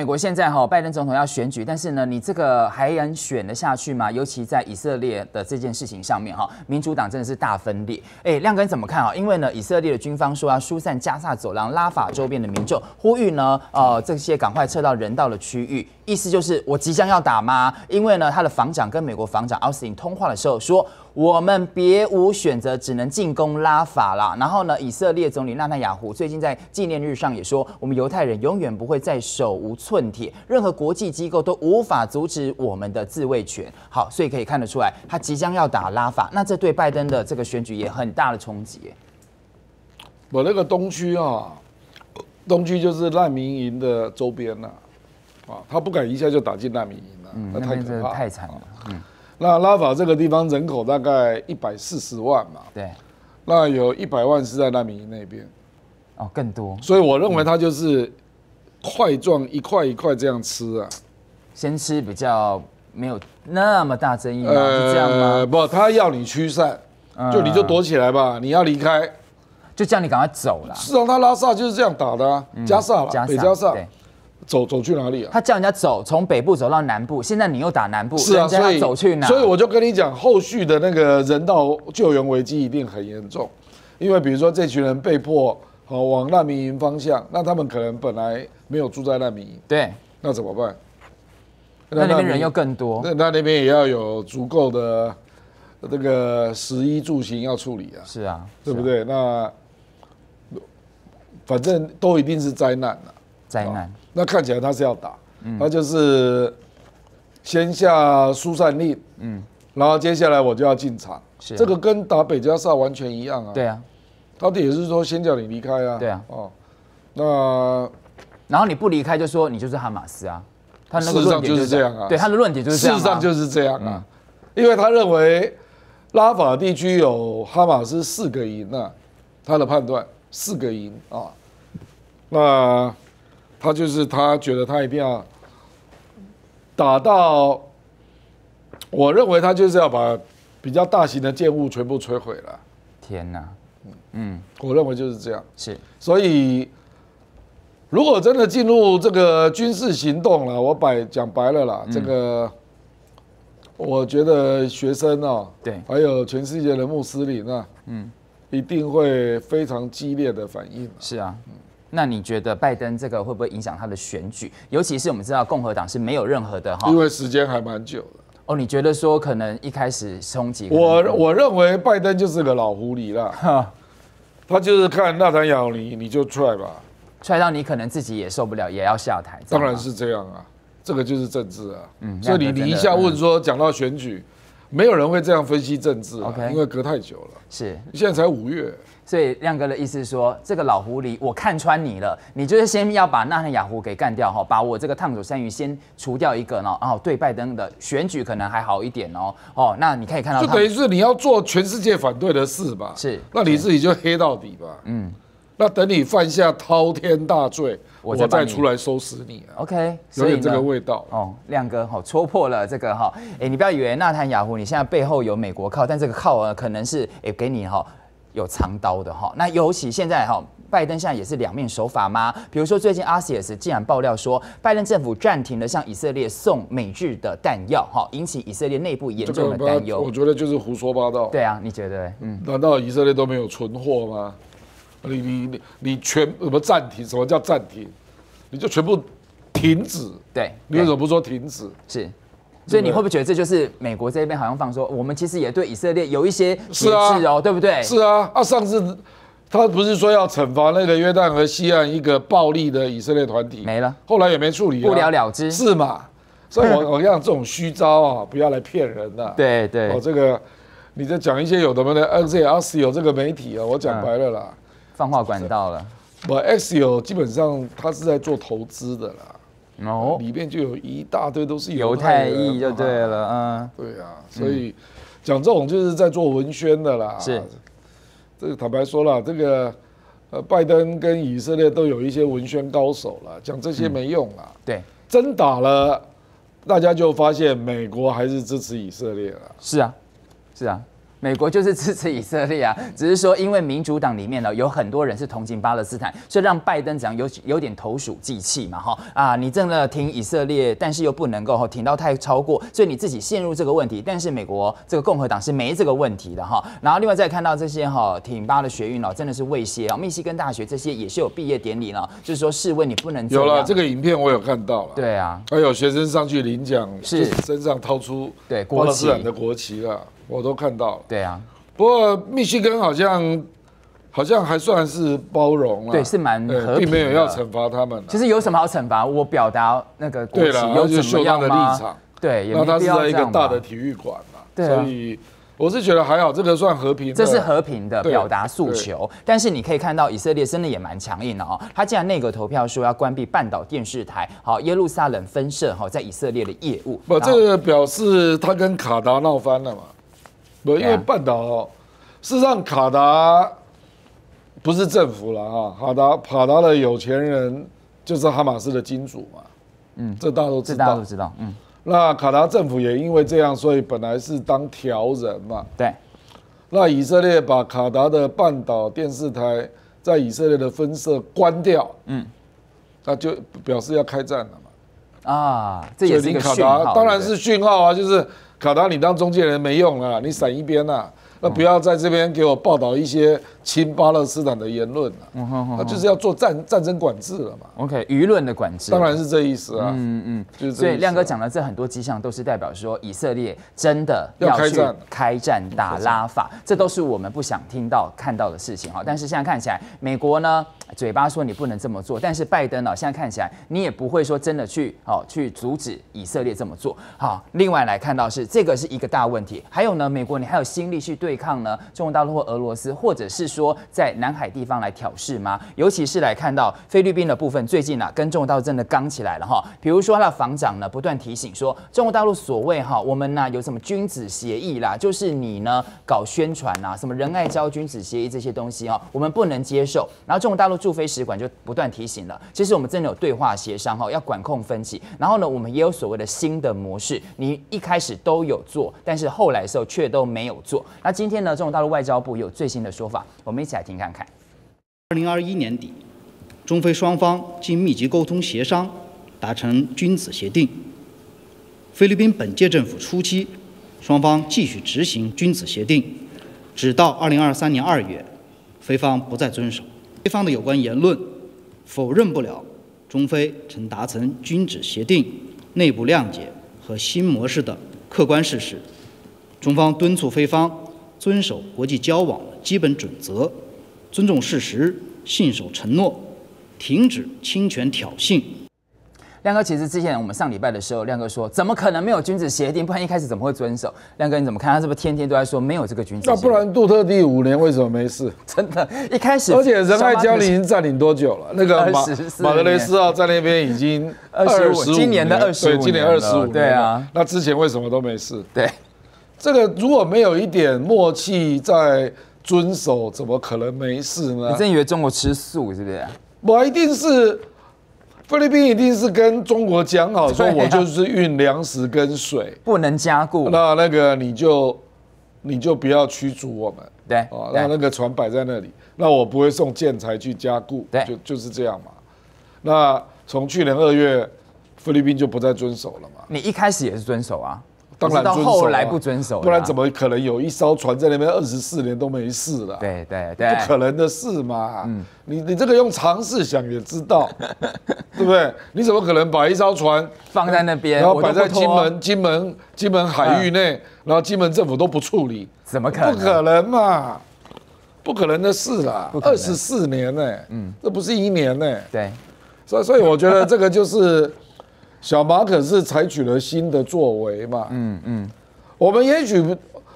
美国现在哈拜登总统要选举，但是呢，你这个还能选得下去吗？尤其在以色列的这件事情上面哈，民主党真的是大分裂。哎，亮哥你怎么看啊？因为呢，以色列的军方说要疏散加萨走廊、拉法周边的民众，呼吁呢，呃，这些赶快撤到人道的区域。意思就是我即将要打吗？因为呢，他的防长跟美国防长奥斯汀通话的时候说，我们别无选择，只能进攻拉法了。然后呢，以色列总理纳坦雅胡最近在纪念日上也说，我们犹太人永远不会再手无寸铁，任何国际机构都无法阻止我们的自卫权。好，所以可以看得出来，他即将要打拉法，那这对拜登的这个选举也很大的冲击。我那个东区啊，东区就是难民营的周边呐。啊，他不敢一下就打进难民营了，那太可怕，太惨了。嗯，那拉法这个地方人口大概一百四十万嘛，对，那有一百万是在难民营那边，哦，更多。所以我认为他就是块状一块一块这样吃啊，先吃比较没有那么大争议吗？是这样吗？不，他要你驱散，就你就躲起来吧，你要离开，就叫你赶快走了。是啊，他拉萨就是这样打的，啊加萨了，北加萨。走走去哪里啊？他叫人家走，从北部走到南部。现在你又打南部，是啊，所以走去哪？所以我就跟你讲，后续的那个人道救援危机一定很严重，因为比如说这群人被迫好往难民营方向，那他们可能本来没有住在难民营，对，那怎么办？那那边人又更多，那那那边也要有足够的这个食衣住行要处理啊，是啊，对不对？那反正都一定是灾难了。灾难，那看起来他是要打，他就是先下疏散令，嗯，然后接下来我就要进场，这个跟打北加萨完全一样啊。对啊，他也是说先叫你离开啊。对啊，哦，那然后你不离开就说你就是哈马斯啊，他那个论点就是这样啊。对，他的论点就是这样。事实上就是这样啊，因为他认为拉法地区有哈马斯四个营啊，他的判断四个营啊，那。他就是他觉得他一定要打到，我认为他就是要把比较大型的建物全部摧毁了。天哪，嗯嗯，我认为就是这样。是，所以如果真的进入这个军事行动了，我摆讲白了啦，这个我觉得学生啊，对，还有全世界的穆斯林啊，嗯，一定会非常激烈的反应。是啊，嗯。那你觉得拜登这个会不会影响他的选举？尤其是我们知道共和党是没有任何的哈，因为时间还蛮久的。哦，你觉得说可能一开始冲击？我我认为拜登就是个老狐狸了，他就是看纳坦雅你你就踹吧，踹到你可能自己也受不了，也要下台。当然是这样啊，这个就是政治啊。嗯，所以你你一下问说讲到选举，没有人会这样分析政治，OK？因为隔太久了。是，现在才五月。所以亮哥的意思是说，这个老狐狸，我看穿你了，你就是先要把纳坦雅胡给干掉哈，把我这个烫手山芋先除掉一个呢，哦，对拜登的选举可能还好一点哦，哦，那你可以看到，就等于是你要做全世界反对的事吧？是，那你自己就黑到底吧？嗯，那等你犯下滔天大罪，我再出来收拾你。OK，有点这个味道哦，亮哥哈，戳破了这个哈，哎，你不要以为纳坦雅胡你现在背后有美国靠，但这个靠啊，可能是哎给你哈。有藏刀的哈，那尤其现在哈，拜登现在也是两面手法吗？比如说最近 RCS 竟然爆料说，拜登政府暂停了向以色列送美制的弹药，哈，引起以色列内部严重的担忧。我觉得就是胡说八道。对啊，你觉得？嗯，难道以色列都没有存货吗？你你你你全什么暂停？什么叫暂停？你就全部停止。对，你为什么不说停止？是。所以你会不会觉得这就是美国这边好像放说，我们其实也对以色列有一些节制哦，对不对？是啊，啊，上次他不是说要惩罚那个约旦河西岸一个暴力的以色列团体没了，后来也没处理，不了了之，是嘛？所以我我讲这种虚招啊，不要来骗人 的。对对，我这个你在讲一些有的没的，X X 有这个媒体啊，我讲白了啦，放话管道了。我 X 有基本上他是在做投资的啦。哦，里面就有一大堆都是犹太裔，就对了，嗯，对啊，所以讲这种就是在做文宣的啦。是，这个坦白说了，这个呃，拜登跟以色列都有一些文宣高手了，讲这些没用啊。对，真打了，大家就发现美国还是支持以色列了。是啊，是啊，美国就是支持以色列啊，只是说因为民主党里面呢有很多人是同情巴勒斯坦，所以让拜登这样有有点投鼠忌器嘛哈。啊，你真的挺以色列，但是又不能够哈挺到太超过，所以你自己陷入这个问题。但是美国这个共和党是没这个问题的哈。然后另外再看到这些哈挺巴的学运哦，真的是威胁啊，密西根大学这些也是有毕业典礼呢，就是说试问你不能有了这个影片我有看到了，对啊，还有学生上去领奖是。身上掏出对巴勒斯坦的国旗了，我都看到了，对啊。不过密西根好像好像还算是包容了，对，是蛮和平，并没有要惩罚他们。其实有什么好惩罚？我表达那个国旗有什么样的立场？对，那他是在一个大的体育馆嘛，所以我是觉得还好，这个算和平。这是和平的表达诉求，但是你可以看到以色列真的也蛮强硬的哦。他既然内阁投票说要关闭半岛电视台，好，耶路撒冷分社哈在以色列的业务，不，这个表示他跟卡达闹翻了嘛。不，因为半岛，事实上卡达不是政府了啊，卡达卡达的有钱人就是哈马斯的金主嘛，嗯，这大家都知道，大家都知道，嗯，那卡达政府也因为这样，所以本来是当调人嘛，对，那以色列把卡达的半岛电视台在以色列的分社关掉，嗯，那就表示要开战了嘛，啊，这也是一个讯号，当然是讯号啊，就是。卡达，你当中介人没用啊，你闪一边呐。那不要在这边给我报道一些亲巴勒斯坦的言论了，那就是要做战战争管制了嘛。OK，舆论的管制，当然是这意思啊。嗯嗯，就是所以亮哥讲的这很多迹象都是代表说以色列真的要去开战打拉法，这都是我们不想听到看到的事情哈。但是现在看起来，美国呢嘴巴说你不能这么做，但是拜登呢现在看起来你也不会说真的去哦去阻止以色列这么做。好，另外来看到是这个是一个大问题，还有呢，美国你还有心力去。对抗呢？中国大陆或俄罗斯，或者是说在南海地方来挑事吗？尤其是来看到菲律宾的部分，最近啊，跟中国大陆真的刚起来了哈。比如说他的防长呢，不断提醒说，中国大陆所谓哈，我们呢有什么君子协议啦，就是你呢搞宣传呐，什么仁爱交君子协议这些东西哦，我们不能接受。然后中国大陆驻菲使馆就不断提醒了，其实我们真的有对话协商哈，要管控分歧。然后呢，我们也有所谓的新的模式，你一开始都有做，但是后来的时候却都没有做。那今天呢，中国大陆外交部有最新的说法，我们一起来听看看。二零二一年底，中非双方经密集沟通协商，达成君子协定。菲律宾本届政府初期，双方继续执行君子协定，直到二零二三年二月，菲方不再遵守。菲方的有关言论，否认不了中非曾达成君子协定、内部谅解和新模式的客观事实。中方敦促菲方。遵守国际交往基本准则，尊重事实，信守承诺，停止侵权挑衅。亮哥，其实之前我们上礼拜的时候，亮哥说，怎么可能没有君子协定？不然一开始怎么会遵守？亮哥你怎么看？他是不是天天都在说没有这个君子？那不然杜特地五年为什么没事？真的，一开始而且仁爱礁已经占领多久了？那个马 马格雷斯号在那边已经二十五，今年的二十五，今年二十五，对啊。那之前为什么都没事？对。这个如果没有一点默契在遵守，怎么可能没事呢？你真以为中国吃素是不是？我一定是菲律宾，一定是跟中国讲好，说我就是运粮食跟水，不能加固。那那个你就你就不要驱逐我们，对啊，那那个船摆在那里，那我不会送建材去加固，对，就就是这样嘛。那从去年二月，菲律宾就不再遵守了嘛？你一开始也是遵守啊。当然，到后来不遵守，不然怎么可能有一艘船在那边二十四年都没事了？对对对，不可能的事嘛。嗯，你你这个用常识想也知道，对不对？你怎么可能把一艘船放在那边，然后摆在金门金门金门海域内，然后金门政府都不处理？怎么可能？不可能嘛，不可能的事啦。二十四年呢，嗯，这不是一年呢。对，所以所以我觉得这个就是。小马可是采取了新的作为嘛？嗯嗯，我们也许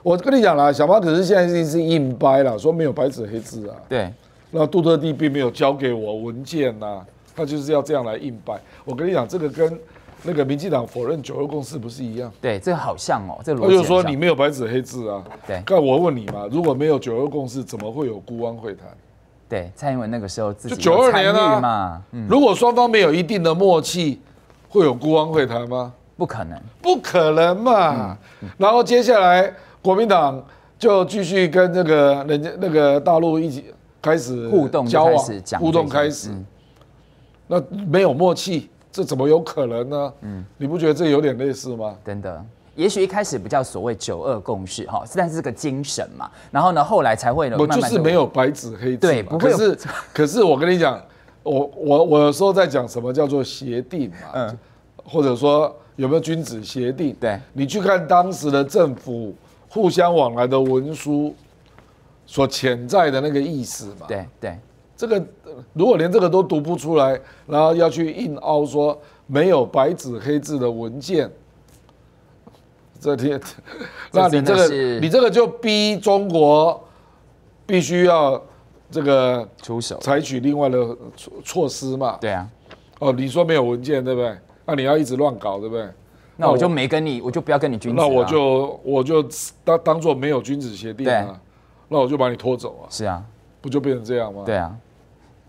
我跟你讲啦，小马可是现在是是硬掰了，说没有白纸黑字啊。对，那杜特地并没有交给我文件呐，他就是要这样来硬掰。我跟你讲，这个跟那个民进党否认九二共识不是一样？对，这个好像哦，这他就说你没有白纸黑字啊。对，那我问你嘛，如果没有九二共识，怎么会有孤汪会谈？对，蔡英文那个时候自己九二年嘛，如果双方没有一定的默契。会有孤汪会谈吗？不可能，不可能嘛。然后接下来国民党就继续跟那个人家那个大陆一起开始互动交往互动开始，嗯那没有默契，这怎么有可能呢？嗯，你不觉得这有点类似吗？真的。也许一开始不叫所谓九二共识哈，但是这个精神嘛，然后呢，后来才会呢，我就是没有白纸黑字嘛。对不会可是 可是我跟你讲，我我我有时候在讲什么叫做协定嘛，嗯或者说有没有君子协定？对你去看当时的政府互相往来的文书所潜在的那个意思嘛。对对这个呃如果连这个都读不出来，然后要去硬凹说没有白纸黑字的文件，这天，那你真这个你这个就逼中国必须要这个出手，采取另外的措措施嘛？对啊，哦，你说没有文件对不对？那你要一直乱搞对不对？那我就没跟你，我就不要跟你君子啊那我就我就当当做没有君子协定对啊，那我就把你拖走啊，是啊，不就变成这样吗？对啊，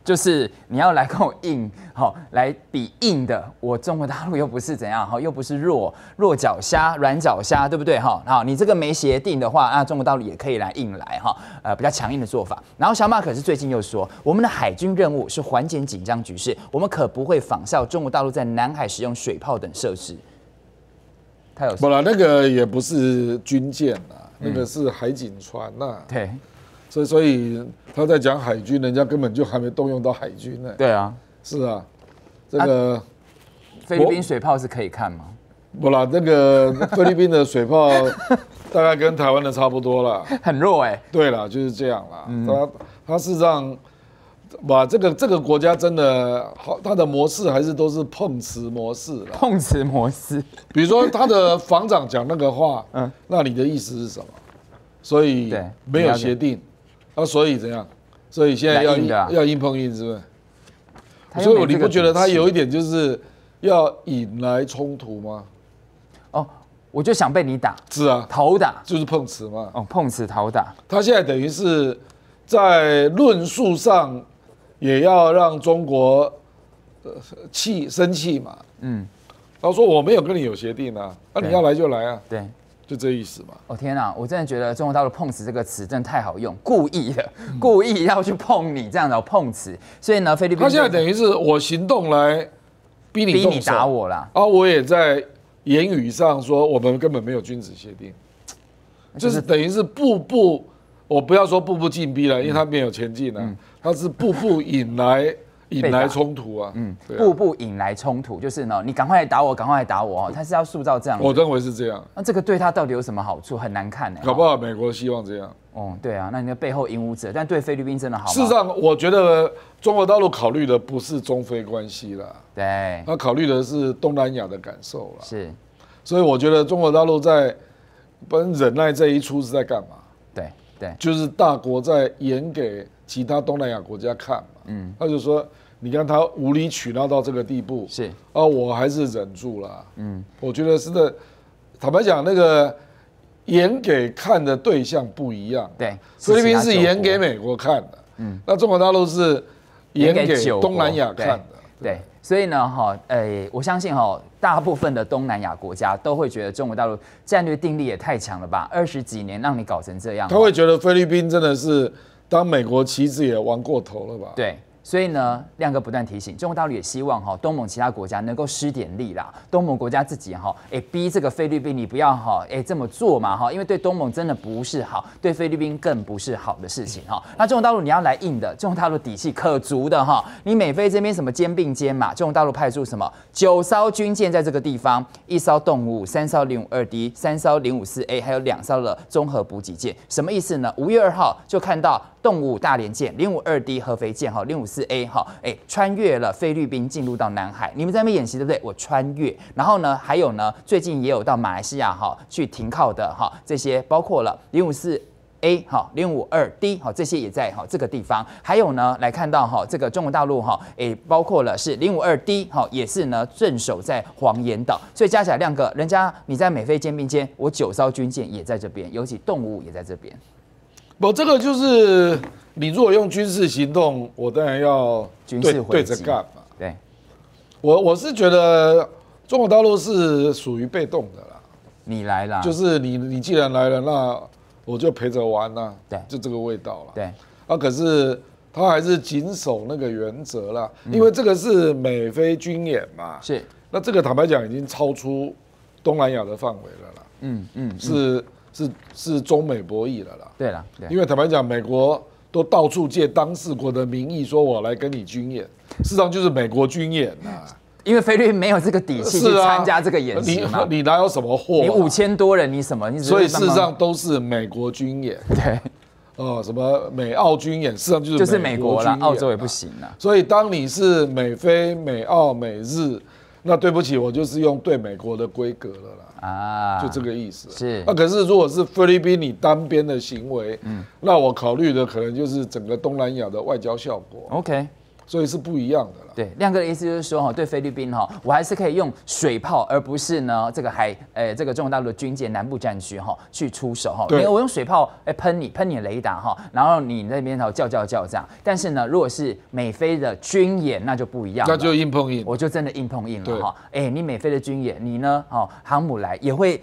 就是你要来跟我硬，好、来比硬的。我中国大陆又不是怎样，哈，又不是弱弱脚虾、软脚虾，对不对？哈，好，你这个没协定的话，那中国大陆也可以来硬来，哈，呃，比较强硬的做法。然后小马可是最近又说，我们的海军任务是缓解紧张局势，我们可不会仿效中国大陆在南海使用水炮等设施。他有不了，那个也不是军舰啦，那个是海警船呐、对所以所以他在讲海军，人家根本就还没动用到海军呢。对啊，是啊，这个、菲律宾水炮是可以看吗？不啦，那个 菲律宾的水炮大概跟台湾的差不多啦。很弱哎、对啦，就是这样啦。他他事实上把这个这个国家真的好，它的模式还是都是碰瓷模式啦。碰瓷模式。比如说他的防长讲那个话，嗯嗯，那你的意思是什么？所以对没有协定，啊，所以怎样？所以现在要硬啊要硬碰硬，是不是？所以你不觉得他有一点就是要引来冲突吗？哦，我就想被你打，是啊，头打，就是碰瓷嘛。哦，碰瓷头打，他现在等于是在论述上也要让中国呃气生气嘛。嗯，他说我没有跟你有协定啊，那、对你要来就来啊，对。就这意思嘛。哦天啊，我真的觉得中国大陆“碰瓷”这个词真的太好用，故意的，故意要去碰你这样的碰瓷。所以呢，菲律宾他现在等于是我行动来逼你逼你打我啦，啊，我也在言语上说我们根本没有君子协定，就是等于是步步，我不要说步步进逼了，因为他没有前进啊，他是步步引来引来冲突啊，嗯步步引来冲突，就是呢，你赶快来打我，赶快来打我哦，他是要塑造这样的。我认为是这样，那这个对他到底有什么好处？很难看呢。搞不好美国希望这样。哦，对啊，那你的背后引武者，但对菲律宾真的好？事实上，我觉得中国大陆考虑的不是中非关系啦，对，他考虑的是东南亚的感受啦。是，所以我觉得中国大陆在本忍耐这一出是在干嘛？对对，就是大国在演给其他东南亚国家看嘛。嗯，他就说，你看他无理取闹到这个地步，是啊，我还是忍住了。嗯，我觉得是的。坦白讲，那个演给看的对象不一样。对。菲律宾是演给美国看的，嗯，那中国大陆是演给东南亚看的。对，所以呢，哈，诶，我相信哈，大部分的东南亚国家都会觉得中国大陆战略定力也太强了吧，二十几年让你搞成这样，他会觉得菲律宾真的是当美国棋子也玩过头了吧？对。所以呢，亮哥不断提醒，中国大陆也希望哈东盟其他国家能够施点力啦。东盟国家自己哈，哎逼这个菲律宾你不要哈，哎这么做嘛哈，因为对东盟真的不是好，对菲律宾更不是好的事情哈。那中国大陆你要来硬的，中国大陆底气可足的哈。你美菲这边什么肩并肩嘛，中国大陆派出什么九艘军舰在这个地方，一艘动物，三艘零五二 D，三艘零五四 A，还有两艘的综合补给舰，什么意思呢？五月二号就看到动物大连舰、零五二 D 合肥舰哈、零五四 A 哈，哎，穿越了菲律宾进入到南海。你们在那边演习对不对？我穿越，然后呢，还有呢，最近也有到马来西亚哈去停靠的哈，这些包括了零五四。A 好零五二 D 好这些也在哈这个地方，还有呢来看到哈这个中国大陆哈诶包括了是零五二 D 好也是呢镇守在黄岩岛，所以加起来亮哥，人家你在美菲肩并肩，我九艘军舰也在这边，尤其动物也在这边，不，这个就是你如果用军事行动，我当然要军事对着干嘛。对。我我是觉得中国大陆是属于被动的啦，你来啦，就是你你既然来了，那我就陪着玩呐、对。就这个味道了。对，啊，可是他还是谨守那个原则啦，嗯。因为这个是美菲军演嘛，是，那这个坦白讲已经超出东南亚的范围了啦，嗯嗯，是是是中美博弈了啦。对了，因为坦白讲，美国都到处借当事国的名义说我来跟你军演，事实上就是美国军演呐、因为菲律宾没有这个底气去参加这个演习嘛，你 你哪有什么货啊、你五千多人，你什么？你所以事实上都是美国军演。对，哦，什么美澳军演，事实上就是就是美国啦澳洲也啊不行啦。所以当你是美菲、美澳、美日，那对不起，我就是用对美国的规格了啦，啊，就这个意思。是那可是如果是菲律宾你单边的行为，嗯，那我考虑的可能就是整个东南亚的外交效果，OK。所以是不一样的了。对，亮哥的意思就是说，哈，对菲律宾哈，我还是可以用水炮，而不是呢这个海，呃，这个中国大陆的军舰南部战区哈去出手哈。对因为我用水炮哎喷你，喷你雷达哈，然后你那边头叫叫叫这样。但是呢，如果是美菲的军演，那就不一样了，那就硬碰硬。我就真的硬碰硬了哈。哎，你美菲的军演，你呢？哦，航母来也会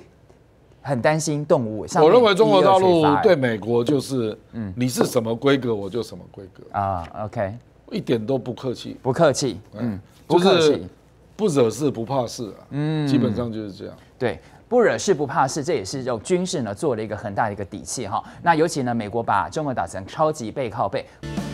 很担心动物。我认为中国大陆对美国就是，嗯，你是什么规格我就什么规格，啊，OK，一点都不客气，不客气，嗯，不客气。不惹事不怕事啊，嗯，基本上就是这样。对，不惹事不怕事，这也是用军事呢做了一个很大的一个底气哈。那尤其呢，美国把中国打成超级背靠背。